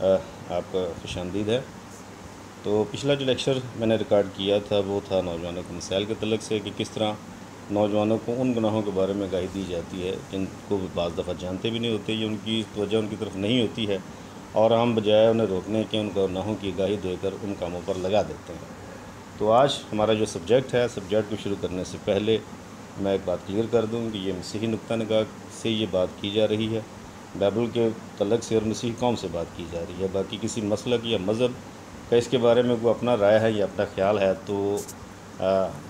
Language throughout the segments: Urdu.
آپ کا خوش آمدید ہے۔ تو پچھلا جو لیکچر میں نے ریکارڈ کیا تھا، وہ تھا نوجوانوں کے مسائل کے تعلق سے کہ کس طرح نوجوانوں کو ان گناہوں کے بارے میں آگاہی دی جاتی ہے جن کو بعض دفعہ جانتے بھی نہیں ہوتے، یا ان کی توجہ ان کی طرف نہیں ہوتی ہے، اور ہم بجائے انہیں روکنے کے ان گناہوں کی آگاہی دے کر ان کاموں پر لگا دیتے ہیں۔ تو آج ہمارا جو سبجیکٹ ہے، سبجیکٹ کو شروع کرنے سے پہلے میں ایک بات کلیئر کر دوں کہ یہ مسیحی نقطہ نگاہ سے یہ بات کی جا رہی ہے۔ بائبل کے تعلق سے اور مسیحی قوم سے بات کی جا رہی ہے؟ باقی کسی مسلک یا مذہب کا اس کے بارے میں کوئی اپنا رائے ہے یا اپنا خیال ہے تو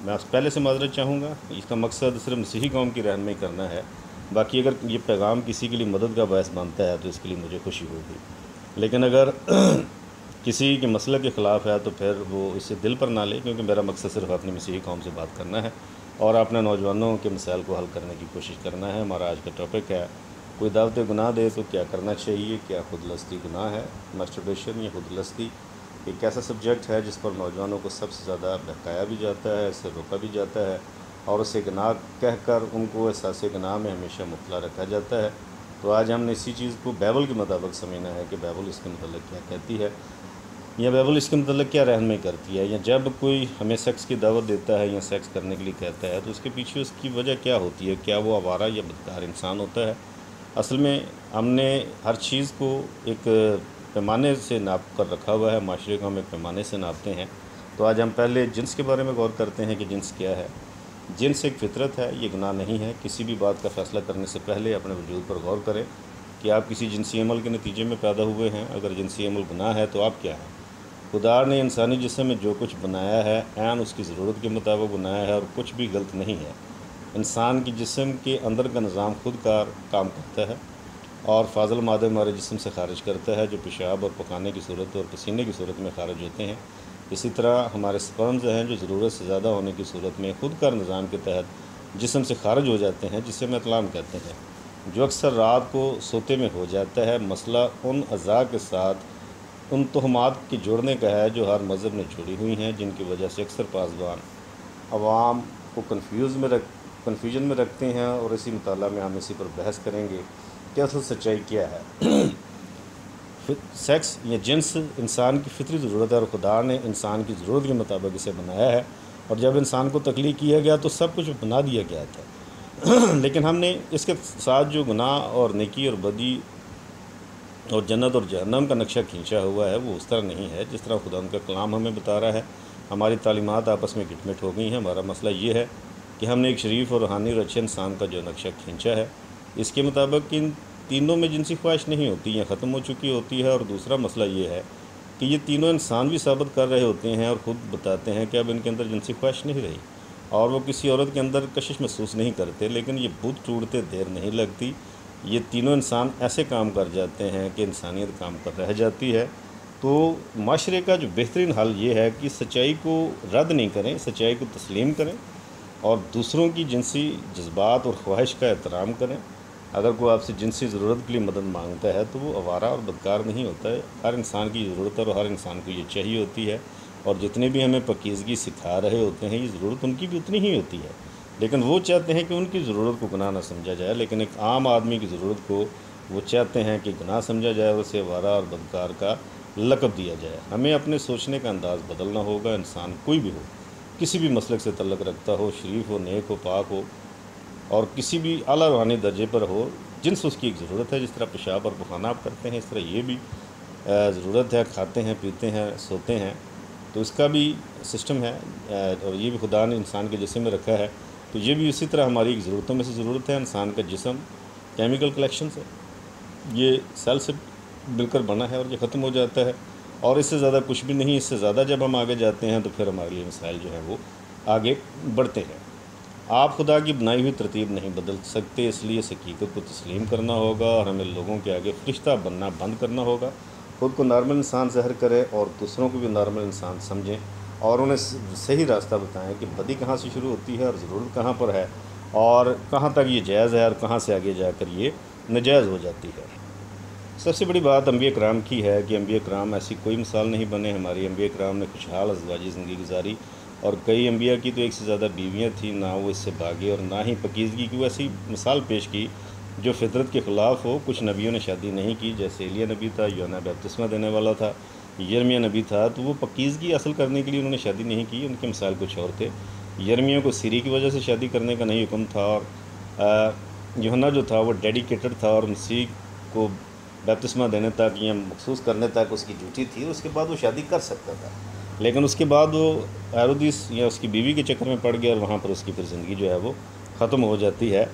میں پہلے سے معذرت چاہوں گا، اس کا مقصد صرف مسیحی قوم کی رہنمائی کرنا ہے۔ باقی اگر یہ پیغام کسی کے لیے مدد کا باعث بنتا ہے تو اس کے لیے مجھے خوشی ہوگی۔ لیکن اگر کسی کے مسئلہ کے خلاف ہے تو پھر وہ اسے دل پر نہ لے، کیونکہ میرا مقصد صرف اپنی مسیحی قوم سے بات کرنا ہے اور اپنے نوجوانوں کے مسائل کو حل کرنے کی کوشش کرنا ہے۔ ہمارا آج کا ٹاپک ہے کوئی دعوت گناہ دے تو کیا کرنا چاہیے؟ کیا خود لستی گناہ ہے؟ مسٹربیشن یا خود لستی ایک ایسا سبجیکٹ ہے جس پر نوجوانوں کو سب سے زیادہ بہکایا بھی جاتا ہے اسے روکا بھی جاتا ہے اور اسے گناہ کہہ کر ان کو احساس گناہ میں ہمیشہ مطلع رکھا جاتا ہے۔ تو آج ہم نے اسی چیز کو بیبل کے مطابق سمجھنا ہے کہ بیبل اس کے متعلق کیا کہتی ہے یا بیبل اس کے متعلق کیا رہنمائی کرتی ہے، یا جب کوئی ہمیں سیکس کی دعوت دیتا ہے یا سیکس کرنے کے لیے کہتا ہے تو اس کے پیچھے اس کی وجہ کیا ہوتی ہے؟ کیا وہ آوارہ یا بدکار انسان ہوتا ہے؟ اصل میں ہم نے ہر چیز کو ایک پیمانے سے ناپ کر رکھا ہوا ہے، معاشرے کو ہم ایک پیمانے سے ناپتے ہیں۔ تو آج ہم پہلے جنس کے بارے میں غور کرتے ہیں کہ جنس کیا ہے۔ جنس ایک فطرت ہے، یہ گناہ نہیں ہے۔ کسی بھی بات کا فیصلہ کرنے سے پہلے اپنے وجود پر غور کریں کہ آپ کسی جنسی عمل کے نتیجے میں پیدا ہوئے ہیں۔ اگر جنسی عمل گناہ ہے تو آپ کیا ہیں؟ خدا نے انسانی جسم میں جو کچھ بنایا ہے، عین اس کی ضرورت کے مطابق بنایا ہے اور کچھ بھی غلط نہیں ہے۔ انسان کی جسم کے اندر کا نظام خود کار کام کرتا ہے اور فاضل مادہ ہمارے جسم سے خارج کرتا ہے، جو پیشاب اور پکانے کی صورت اور پسینے کی صورت میں خارج ہوتے ہیں۔ اسی طرح ہمارے سپرمز ہیں جو ضرورت سے زیادہ ہونے کی صورت میں خود کار نظام کے تحت جسم سے خارج ہو جاتے ہیں، جسے میں اطلام کہتے ہیں۔ جو اکثر رات کو سوتے میں ہو جاتا ہے، مسئلہ ان اعضاء کے ساتھ ان تہمات کے جوڑنے کا ہے جو ہر مذہب نے چھوڑی ہوئی ہیں، جن کی وجہ سے اکثر پاسبان عوام کو کنفیوز میں رکھ کنفیوژن میں رکھتے ہیں اور اسی مطالعہ میں ہم اسی پر بحث کریں گے کہ اصل سچائی کیا ہے۔ سیکس یا جنس انسان کی فطری ضرورت ہے اور خدا نے انسان کی ضرورت کے مطابق اسے بنایا ہے۔ اور جب انسان کو تخلیق کیا گیا تو سب کچھ بنا دیا گیا تھا۔ لیکن ہم نے اس کے ساتھ جو گناہ اور نکی اور بدی اور جنت اور جہنم کا نقشہ کھینچا ہوا ہے وہ اس طرح نہیں ہے۔ جس طرح خدا ان کا کلام ہمیں بتا رہا ہے، ہماری تعلیمات آپس میں گٹمٹ ہو گئی ہیں۔ ہمارا مسئلہ یہ ہے کہ ہم نے ایک شریف اور روحانی اور اچھے انسان کا جو نقشہ کھینچا ہے، اس کے مطابق ان تینوں میں جنسی خواہش نہیں ہوتی یہ ختم ہو چکی ہوتی ہے اور دوسرا مسئلہ یہ ہے کہ یہ تینوں انسان بھی ثابت کر رہے ہوتے ہیں اور خود بتاتے ہیں کہ اب ان کے اندر جنسی خواہش نہیں رہی۔ اور وہ کسی عورت کے اندر کشش محسوس نہیں کرتے، لیکن یہ بدھ ٹوٹتے دیر نہیں لگتی۔ یہ تینوں انسان ایسے کام کر جاتے ہیں کہ انسانیت کام کر رہ جاتی ہے۔ تو معاشرے کا جو بہترین حل یہ ہے کہ سچائی کو رد نہیں کریں، سچائی کو تسلیم کریں۔ اور دوسروں کی جنسی جذبات اور خواہش کا احترام کریں۔ اگر کوئی آپ سے جنسی ضرورت کے لیے مدد مانگتا ہے تو وہ آوارہ اور بدکار نہیں ہوتا ہے۔ ہر انسان کی ضرورت ہے اور ہر انسان کو یہ چاہیے ہوتی ہے۔ اور جتنے بھی ہمیں پکیزگی سکھا رہے ہوتے ہیں، یہ ضرورت ان کی بھی اتنی ہی ہوتی ہے۔ لیکن وہ چاہتے ہیں کہ ان کی ضرورت کو گناہ نہ سمجھا جائے۔ لیکن ایک عام آدمی کی ضرورت کو وہ چاہتے ہیں کہ گناہ سمجھا جائے اور اسے وارہ اور بدکار کا لقب دیا جائے۔ ہمیں اپنے سوچنے کا انداز بدلنا ہوگا، انسان کوئی بھی ہو۔ کسی بھی مسلک سے تعلق رکھتا ہو، شریف ہو، نیک ہو، پاک ہو، اور کسی بھی اعلیٰ روحانی درجے پر ہو، جنس اس کی ایک ضرورت ہے، جس طرح پیشاب اور پخانہ آپ کرتے ہیں، اس طرح یہ بھی ضرورت ہے، کھاتے ہیں، پیتے ہیں، سوتے ہیں، تو اس کا بھی سسٹم ہے اور یہ بھی خدا نے انسان کے جسم میں رکھا ہے، تو یہ بھی اسی طرح ہماری ایک ضرورتوں میں سے ضرورت ہے، انسان کا جسم کیمیکل کلیکشن سے، یہ سیل سے مل کر بنا ہے اور یہ ختم ہو جاتا ہے اور اس سے زیادہ کچھ بھی نہیں، اس سے زیادہ جب ہم آگے جاتے ہیں تو پھر ہمارے لیے مسائل جو ہیں وہ آگے بڑھتے ہیں۔ آپ خدا کی بنائی ہوئی ترتیب نہیں بدل سکتے، اس لیے اس حقیقت کو تسلیم کرنا ہوگا اور ہمیں لوگوں کے آگے فرشتہ بننا بند کرنا ہوگا۔ خود کو نارمل انسان ظاہر کرے اور دوسروں کو بھی نارمل انسان سمجھیں اور انہیں صحیح راستہ بتائیں کہ بدی کہاں سے شروع ہوتی ہے اور ضرورت کہاں پر ہے اور کہاں تک یہ جائز ہے اور کہاں سے آگے جا کر یہ نجائز ہو جاتی ہے۔ سب سے بڑی بات انبیاء کرام کی ہے کہ انبیاء کرام ایسی کوئی مثال نہیں بنے، ہماری انبیاء کرام نے خوشحال ازواجی زندگی گزاری اور کئی انبیاء کی تو ایک سے زیادہ بیویاں تھیں، نہ وہ اس سے بھاگے اور نہ ہی پکیزگی کی، وہ ایسی مثال پیش کی جو فطرت کے خلاف ہو۔ کچھ نبیوں نے شادی نہیں کی، جیسے علیہ نبی تھا یونا بیپتسمہ دینے والا تھا یرمیہ نبی تھا، تو وہ پکیزگی اصل کرنے کے لیے انہوں نے شادی نہیں کی۔ ان کے مسائل کچھ اور تھے۔ یرمیوں کو سیری کی وجہ سے شادی کرنے کا نہیں حکم تھا اور یونا جو تھا وہ ڈیڈیکیٹڈ تھا اور مسیح کو بیپتسمہ دینے تک یا مخصوص کرنے تک اس کی ڈیوٹی تھی، اس کے بعد وہ شادی کر سکتا تھا۔ لیکن اس کے بعد وہ ایرودیس یا اس کی بیوی کے چکر میں پڑ گیا اور وہاں پر اس کی پھر زندگی جو ہے وہ ختم ہو جاتی ہے۔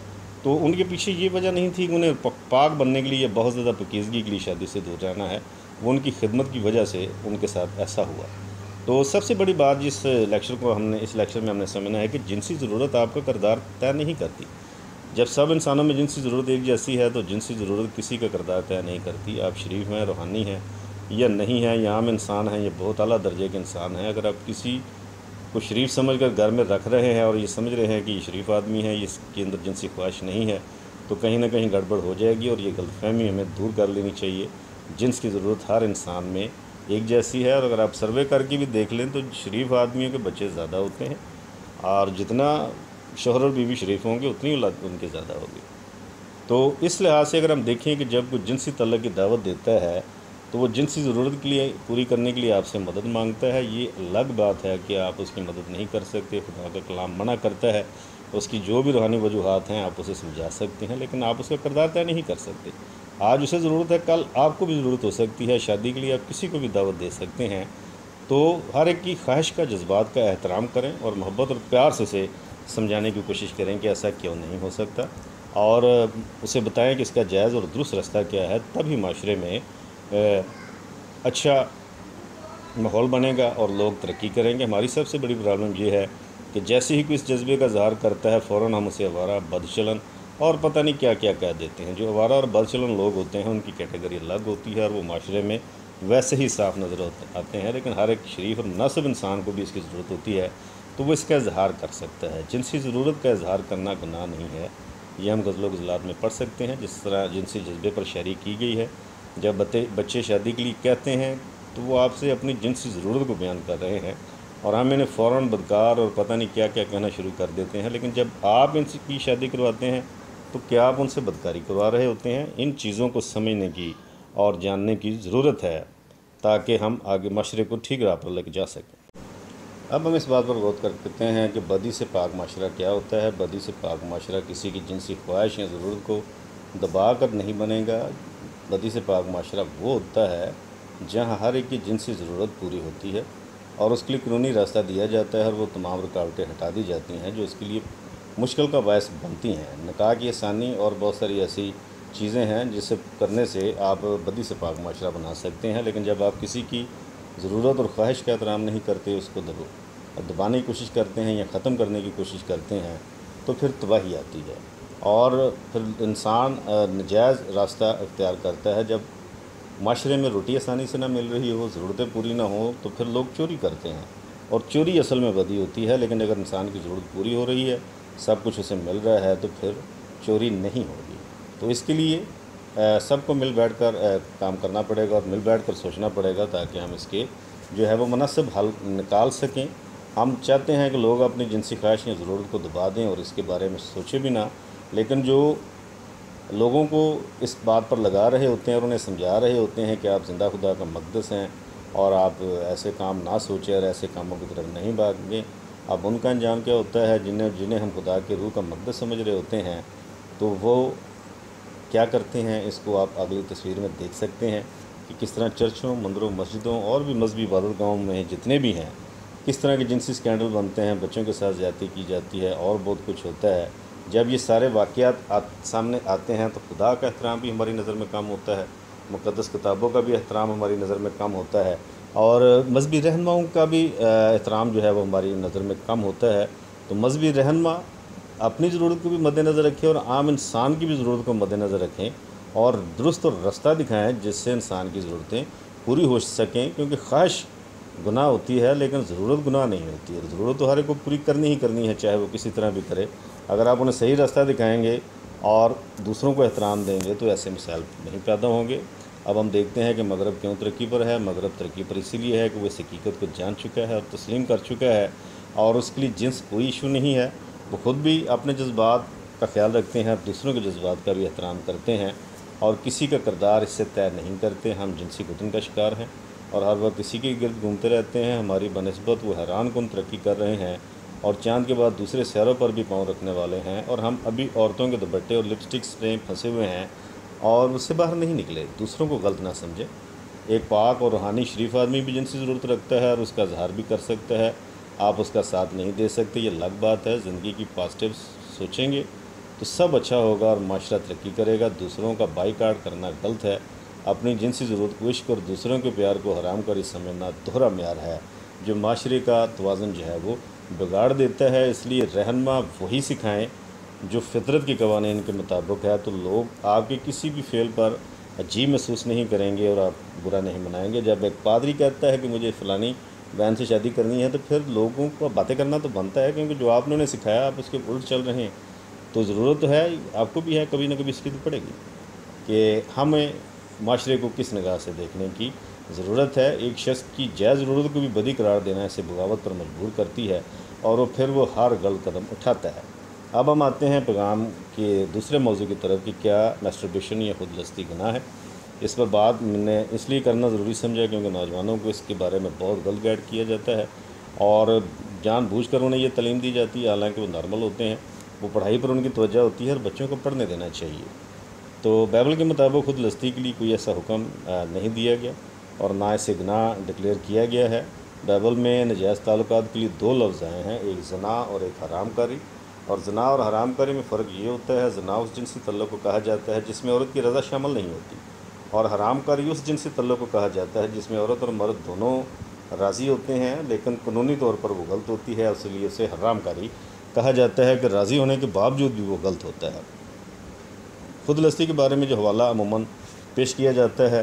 تو ان کے پیچھے یہ وجہ نہیں تھی کہ انہیں پاک بننے کے لیے بہت زیادہ پکیزگی کے لیے شادی سے دور جانا ہے، وہ ان کی خدمت کی وجہ سے ان کے ساتھ ایسا ہوا۔ تو سب سے بڑی بات جس لیکچر کو ہم نے اس لیکچر میں ہم نے سمجھنا ہے کہ جنسی ضرورت آپ کا کردار طے نہیں کرتی۔ جب سب انسانوں میں جنسی ضرورت ایک جیسی ہے تو جنسی ضرورت کسی کا کردار طے نہیں کرتی۔ آپ شریف ہیں، روحانی ہیں یا نہیں ہیں یا عام انسان ہیں، یہ بہت اعلیٰ درجے کے انسان ہیں۔ اگر آپ کسی کو شریف سمجھ کر گھر میں رکھ رہے ہیں اور یہ سمجھ رہے ہیں کہ یہ شریف آدمی ہے، اس کے اندر جنسی خواہش نہیں ہے، تو کہیں نہ کہیں گڑبڑ ہو جائے گی اور یہ غلط فہمی ہمیں دور کر لینی چاہیے۔ جنس کی ضرورت ہر انسان میں ایک جیسی ہے اور اگر آپ سروے کر کے بھی دیکھ لیں تو شریف آدمیوں کے بچے زیادہ ہوتے ہیں۔ اور جتنا شوہر اور بیوی شریف ہوں گے، اتنی اولاد ان کے زیادہ ہوگی۔ تو اس لحاظ سے اگر ہم دیکھیں کہ جب کوئی جنسی تعلق کی دعوت دیتا ہے، تو وہ جنسی ضرورت کے لیے پوری کرنے کے لیے آپ سے مدد مانگتا ہے۔ یہ الگ بات ہے کہ آپ اس کی مدد نہیں کر سکتے، خدا کا کلام منع کرتا ہے۔ اس کی جو بھی روحانی وجوہات ہیں، آپ اسے سمجھا سکتے ہیں، لیکن آپ اس کا کردار طے نہیں کر سکتے۔ آج اسے ضرورت ہے، کل آپ کو بھی ضرورت ہو سکتی ہے۔ شادی کے لیے آپ کسی کو بھی دعوت دے سکتے ہیں۔ تو ہر ایک کی خواہش کا، جذبات کا احترام کریں اور محبت اور پیار سے اسے سمجھانے کی کوشش کریں کہ ایسا کیوں نہیں ہو سکتا۔ اور اسے بتائیں کہ اس کا جائز اور درست رستہ کیا ہے، تبھی معاشرے میں اچھا ماحول بنے گا اور لوگ ترقی کریں گے۔ ہماری سب سے بڑی پرابلم یہ ہے کہ جیسے ہی کوئی اس جذبے کا اظہار کرتا ہے، فوراً ہم اسے بد بدچلن اور پتہ نہیں کیا کیا کہہ دیتے ہیں۔ جو اوارہ اور بدچلن لوگ ہوتے ہیں، ان کی کیٹیگری الگ ہوتی ہے اور وہ معاشرے میں ویسے ہی صاف نظر آتے ہیں، لیکن ہر ایک شریف اور نصب انسان کو بھی اس کی ضرورت ہوتی ہے۔ تو وہ اس کا اظہار کر سکتا ہے۔ جنسی ضرورت کا اظہار کرنا گناہ نہیں ہے۔ یہ ہم غزل و غزلات میں پڑھ سکتے ہیں۔ جس طرح جنسی جذبے پر شہری کی گئی ہے۔ جب بچے شادی کے لیے کہتے ہیں، تو وہ آپ سے اپنی جنسی ضرورت کو بیان کر رہے ہیں۔ اور ہم انہیں فوراً بدکار اور پتہ نہیں کیا کیا کہنا شروع کر دیتے ہیں۔ لیکن جب آپ ان کی شادی کرواتے ہیں، تو کیا آپ ان سے بدکاری کروا رہے ہوتے ہیں؟ ان چیزوں کو سمجھنے کی اور جاننے کی ضرورت ہے تاکہ ہم آگے معاشرے کو ٹھیک راہ پر لے کے جا سکیں۔ اب ہم اس بات پر غور کرتے ہیں کہ بدی سے پاک معاشرہ کیا ہوتا ہے۔ بدی سے پاک معاشرہ کسی کی جنسی خواہش یا ضرورت کو دبا کر نہیں بنے گا۔ بدی سے پاک معاشرہ وہ ہوتا ہے جہاں ہر ایک کی جنسی ضرورت پوری ہوتی ہے اور اس کے لیے قانونی راستہ دیا جاتا ہے اور وہ تمام رکاوٹیں ہٹا دی جاتی ہیں جو اس کے لیے مشکل کا باعث بنتی ہیں۔ نکاح کی آسانی اور بہت ساری ایسی چیزیں ہیں جس سے کرنے سے آپ بدی سے پاک معاشرہ بنا سکتے ہیں، لیکن جب آپ کسی کی ضرورت اور خواہش کا احترام نہیں کرتے، اس کو دبو۔ دبانے کی کوشش کرتے ہیں یا ختم کرنے کی کوشش کرتے ہیں، تو پھر تباہی آتی ہے۔ اور پھر انسان نجائز راستہ اختیار کرتا ہے۔ جب معاشرے میں روٹی آسانی سے نہ مل رہی ہو، ضرورتیں پوری نہ ہوں، تو پھر لوگ چوری کرتے ہیں۔ اور چوری اصل میں بدی ہوتی ہے، لیکن اگر انسان کی ضرورت پوری ہو رہی ہے، سب کچھ اسے مل رہا ہے، تو پھر چوری نہیں ہوگی۔ تو اس کے لیے سب کو مل بیٹھ کر کام کرنا پڑے گا اور مل بیٹھ کر سوچنا پڑے گا، تاکہ ہم اس کے جو ہے وہ مناسب حل نکال سکیں۔ ہم چاہتے ہیں کہ لوگ اپنی جنسی خواہش یا ضرورت کو دبا دیں اور اس کے بارے میں سوچے بھی نہ، لیکن جو لوگوں کو اس بات پر لگا رہے ہوتے ہیں اور انہیں سمجھا رہے ہوتے ہیں کہ آپ زندہ خدا کا مقدس ہیں اور آپ ایسے کام نہ سوچیں اور ایسے کاموں کی طرف نہیں بھاگیں، اب ان کا انجام کیا ہوتا ہے؟ جنہیں جنہیں ہم خدا کے روح کا مقدس سمجھ رہے ہوتے ہیں، تو وہ کیا کرتے ہیں؟ اس کو آپ اگلی تصویر میں دیکھ سکتے ہیں کہ کس طرح چرچوں مندروں مسجدوں اور بھی مذہبی عبادت گاؤں میں جتنے بھی ہیں کس طرح کے جنسی اسکینڈل بنتے ہیں، بچوں کے ساتھ زیادتی کی جاتی ہے اور بہت کچھ ہوتا ہے۔ جب یہ سارے واقعات سامنے آتے ہیں تو خدا کا احترام بھی ہماری نظر میں کم ہوتا ہے۔ مقدس کتابوں کا بھی احترام ہماری نظر میں کم ہوتا ہے۔ اور مذہبی رہنماؤں کا بھی احترام جو ہے وہ ہماری نظر میں کم ہوتا ہے۔ تو مذہبی رہنما اپنی ضرورت کو بھی مد نظر رکھیں اور عام انسان کی بھی ضرورت کو مد نظر رکھیں اور درست اور رستہ دکھائیں جس سے انسان کی ضرورتیں پوری ہو سکیں۔ کیونکہ خواہش گناہ ہوتی ہے، لیکن ضرورت گناہ نہیں ہوتی ہے۔ ضرورت تو ہر ایک کو پوری کرنی ہی کرنی ہے، چاہے وہ کسی طرح بھی کرے۔ اگر آپ انہیں صحیح راستہ دکھائیں گے اور دوسروں کو احترام دیں گے، تو ایسے مثال نہیں پیدا ہوں گے۔ اب ہم دیکھتے ہیں کہ مغرب کیوں ترقی پر ہے۔ مغرب ترقی پر اسی لیے ہے کہ وہ اس حقیقت کو جان چکا ہے اور تسلیم کر چکا ہے اور اس کے لیے جنس کوئی ایشو نہیں ہے۔ وہ خود بھی اپنے جذبات کا خیال رکھتے ہیں، دوسروں کے جذبات کا بھی احترام کرتے ہیں اور کسی کا کردار اس سے طے نہیں کرتے۔ ہم جنسی گتن کا شکار ہیں۔ اور ہر وقت کسی کے گرد گھومتے رہتے ہیں۔ ہماری بنسبت وہ حیران کن ترقی کر رہے ہیں اور چاند کے بعد دوسرے سیروں پر بھی پاؤں رکھنے والے ہیں اور ہم ابھی عورتوں کے دوپٹے اور لپسٹکس میں پھنسے ہوئے ہیں اور اس سے باہر نہیں نکلے۔ دوسروں کو غلط نہ سمجھے۔ ایک پاک اور روحانی شریف آدمی بھی جنسی ضرورت رکھتا ہے اور اس کا اظہار بھی کر سکتا ہے۔ آپ اس کا ساتھ نہیں دے سکتے، یہ الگ بات ہے۔ زندگی کی پازیٹیو سوچیں گے تو سب اچھا ہوگا اور معاشرہ ترقی کرے گا۔ دوسروں کا بائی کاٹ کرنا غلط ہے۔ اپنی جنسی ضرورت کو عشق اور دوسروں کے پیار کو حرام کر اس سمجھنا دوہرا معیار ہے۔ جو معاشرے کا توازن جو ہے وہ بگاڑ دیتا ہے، اس لیے رہنما وہی سکھائیں جو فطرت کے قوانین کے مطابق ہے۔ تو لوگ آپ کے کسی بھی فعل پر عجیب محسوس نہیں کریں گے اور آپ برا نہیں منائیں گے۔ جب ایک پادری کہتا ہے کہ مجھے فلانی بہن سے شادی کرنی ہے، تو پھر لوگوں کو باتیں کرنا تو بنتا ہے، کیونکہ جو آپ نے انہیں سکھایا، آپ اس کے الٹ چل رہے ہیں۔ تو ضرورت تو ہے، آپ کو بھی ہے، کبھی نہ کبھی اس کی تو پڑے گی کہ ہمیں معاشرے کو کس نگاہ سے دیکھنے کی ضرورت ہے؟ ایک شخص کی جائز ضرورت کو بھی بدی قرار دینا اسے بغاوت پر مجبور کرتی ہے اور وہ پھر وہ ہر غلط قدم اٹھاتا ہے۔ اب ہم آتے ہیں پیغام کے دوسرے موضوع کی طرف کہ کیا میسٹربیشن یا خود لستی گناہ ہے؟ اس پر بات میں نے اس لیے کرنا ضروری سمجھا کیونکہ نوجوانوں کو اس کے بارے میں بہت غلط گائڈ کیا جاتا ہے اور جان بوجھ کر انہیں یہ تعلیم دی جاتی ہے۔ حالانکہ وہ نارمل ہوتے ہیں۔ وہ پڑھائی پر ان کی توجہ ہوتی ہے اور بچوں کو پڑھنے دینا چاہیے۔ تو بائبل کے مطابق خود لستی کے لیے کوئی ایسا حکم نہیں دیا گیا اور نہ اسے گناہ ڈکلیئر کیا گیا ہے۔ بائبل میں نجائز تعلقات کے لیے دو لفظ آئے ہیں، ایک زنا اور ایک حرام کاری اور زنا اور حرام کاری میں فرق یہ ہوتا ہے، زنا اس جنسی تعلق کو کہا جاتا ہے جس میں عورت کی رضا شامل نہیں ہوتی اور حرام کاری اس جنسی تعلق کو کہا جاتا ہے جس میں عورت اور مرد دونوں راضی ہوتے ہیں، لیکن قانونی طور پر وہ غلط ہوتی ہے۔ اس لیے اسے حرام کاری کہا جاتا ہے کہ راضی ہونے کے باوجود بھی وہ غلط ہوتا ہے۔ خود لستی کے بارے میں جو حوالہ عموماً پیش کیا جاتا ہے،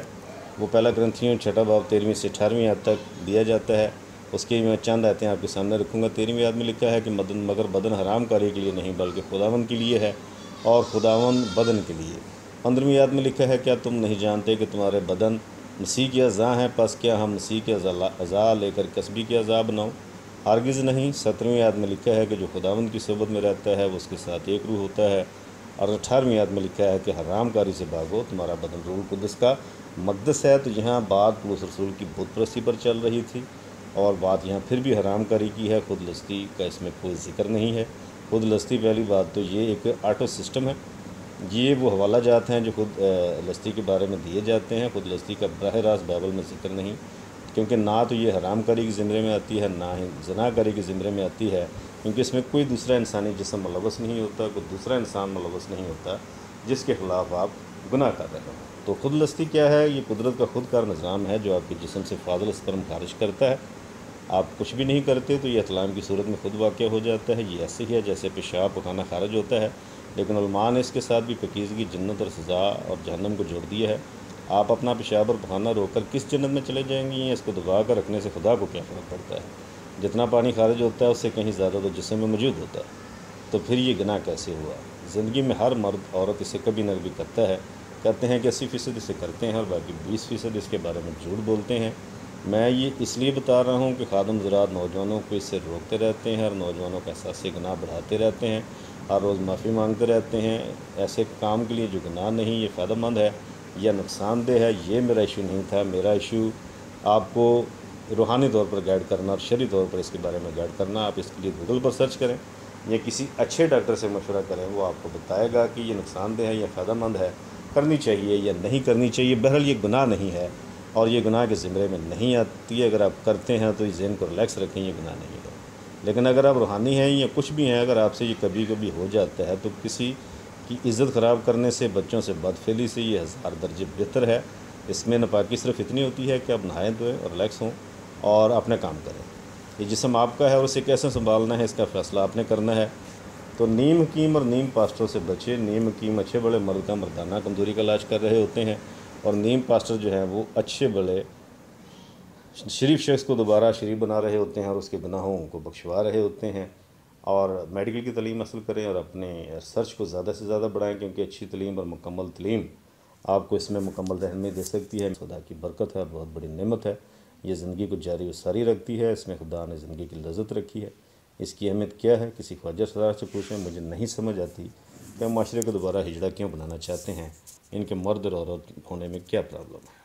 وہ پہلا گرنتھیوں، چھٹا باب تیرہویں سے اٹھارہویں یاد تک دیا جاتا ہے۔ اس کی میں چند آتے ہیں آپ کے سامنے رکھوں گا۔ تیرہویں یاد میں لکھا ہے کہ مدن مگر بدن حرام کاری کے لیے نہیں، بلکہ خداون کے لیے ہے اور خداون بدن کے لیے۔ پندرہویں یاد میں لکھا ہے، کیا تم نہیں جانتے کہ تمہارے بدن مسیح کے اعضاء ہیں؟ پس کیا ہم مسیح کے اعضاء لے کر قصبی کے اعضاء بناؤں؟ ہرگز نہیں۔ سترویں یاد میں لکھا ہے کہ جو خداون کی صحبت میں رہتا ہے، وہ اس کے ساتھ ایک روح ہوتا ہے۔ اور اٹھارہویں یاد میں لکھا ہے کہ حرام کاری سے بھاگو، تمہارا بدن روح القدس کا۔ مقدس ہے تو یہاں بات پلوس رسول کی بت پرستی پر چل رہی تھی اور بات یہاں پھر بھی حرام کاری کی ہے۔ خود لستی کا اس میں کوئی ذکر نہیں ہے۔ خود لستی پہلی بات تو یہ ایک آٹو سسٹم ہے۔ یہ وہ حوالہ جات ہیں جو خود لستی کے بارے میں دیے جاتے ہیں۔ خود لستی کا براہ راست بائبل میں ذکر نہیں۔ کیونکہ نہ تو یہ حرام کاری کی زمرے میں آتی ہے، نہ ہی زنا کاری کی زمرے میں آتی ہے۔ کیونکہ اس میں کوئی دوسرا انسانی جسم ملوث نہیں ہوتا، کوئی دوسرا انسان ملوث نہیں ہوتا، جس کے خلاف آپ گناہ کر رہے ہو تو خود لستی کیا ہے؟ یہ قدرت کا خود کار نظام ہے جو آپ کے جسم سے فاضل سپرم خارج کرتا ہے۔ آپ کچھ بھی نہیں کرتے تو یہ اطلام کی صورت میں خود واقع ہو جاتا ہے، یہ ایسے ہی ہے جیسے پیشاب پکانا خارج ہوتا ہے۔ لیکن علمان نے اس کے ساتھ بھی پکیزگی، جنت اور سزا اور جہنم کو جوڑ دیا ہے۔ آپ اپنا پیشاب اور پخانا روک کر کس جنت میں چلے جائیں گے؟ اس کو دبا کر رکھنے سے خدا کو کیا فرق پڑتا ہے؟ جتنا پانی خارج ہوتا ہے، اس سے کہیں زیادہ تو جسم میں موجود ہوتا ہے۔ تو پھر یہ گناہ کیسے ہوا؟ زندگی میں ہر مرد عورت اسے کبھی نہ کبھی کرتا ہے، کہتے ہیں کہ اسی فیصد اسے کرتے ہیں اور باقی بیس فیصد اس کے بارے میں جھوٹ بولتے ہیں۔ میں یہ اس لیے بتا رہا ہوں کہ خادم زراعت نوجوانوں کو اس سے روکتے رہتے ہیں اور نوجوانوں کا احساس گناہ بڑھاتے رہتے ہیں، ہر روز معافی مانگتے رہتے ہیں۔ ایسے کام کے لیے جو گناہ نہیں، یہ فائدہ مند ہے یا نقصان دہ ہے، یہ میرا ایشو نہیں تھا۔ میرا ایشو آپ کو روحانی طور پر گائیڈ کرنا اور شرعی طور پر اس کے بارے میں گائیڈ کرنا، آپ اس کے لیے گوگل پر سرچ کریں، یا کسی اچھے ڈاکٹر سے مشورہ کریں، وہ آپ کو بتائے گا کہ یہ نقصان دہ ہے یا فائدہ مند ہے، کرنی چاہیے یا نہیں کرنی چاہیے۔ بہرحال یہ گناہ نہیں ہے اور یہ گناہ کے زمرے میں نہیں آتی۔ ہے اگر آپ کرتے ہیں تو اس ذہن کو ریلیکس رکھیں، یہ گناہ نہیں ہے۔ لیکن اگر آپ روحانی ہیں یا کچھ بھی ہیں، اگر آپ سے یہ کبھی کبھی ہو جاتا ہے تو کسی کی عزت خراب کرنے سے، بچوں سے بدفیلی سے یہ ہزار درجے بہتر ہے۔ اس میں نپاکی صرف اتنی ہوتی ہے کہ آپ نہائیں دھوئیں اور ریلیکس ہوں۔ اور اپنے کام کریں۔ یہ جسم آپ کا ہے اور اسے کیسے سنبھالنا ہے، اس کا فیصلہ آپ نے کرنا ہے۔ تو نیم حکیم اور نیم پاسٹر سے بچے، نیم حکیم اچھے بڑے مرد کا مردانہ کمزوری کا علاج کر رہے ہوتے ہیں اور نیم پاسٹر جو ہیں وہ اچھے بڑے شریف شخص کو دوبارہ شریف بنا رہے ہوتے ہیں اور اس کے گناہوں کو بخشوا رہے ہوتے ہیں۔ اور میڈیکل کی تعلیم حاصل کریں اور اپنے ریسرچ کو زیادہ سے زیادہ بڑھائیں، کیونکہ اچھی تعلیم اور مکمل تعلیم آپ کو اس میں مکمل رہنمی دے سکتی ہے۔ خدا کی برکت ہے اور بہت بڑی نعمت ہے۔ یہ زندگی کو جاری و ساری رکھتی ہے، اس میں خدا نے زندگی کی لذت رکھی ہے۔ اس کی اہمیت کیا ہے؟ کسی خواجہ سرار سے پوچھیں، مجھے نہیں سمجھ آتی کہ ہم معاشرے کو دوبارہ ہجڑا کیوں بنانا چاہتے ہیں؟ ان کے مرد اور عورت ہونے میں کیا پرابلم ہے؟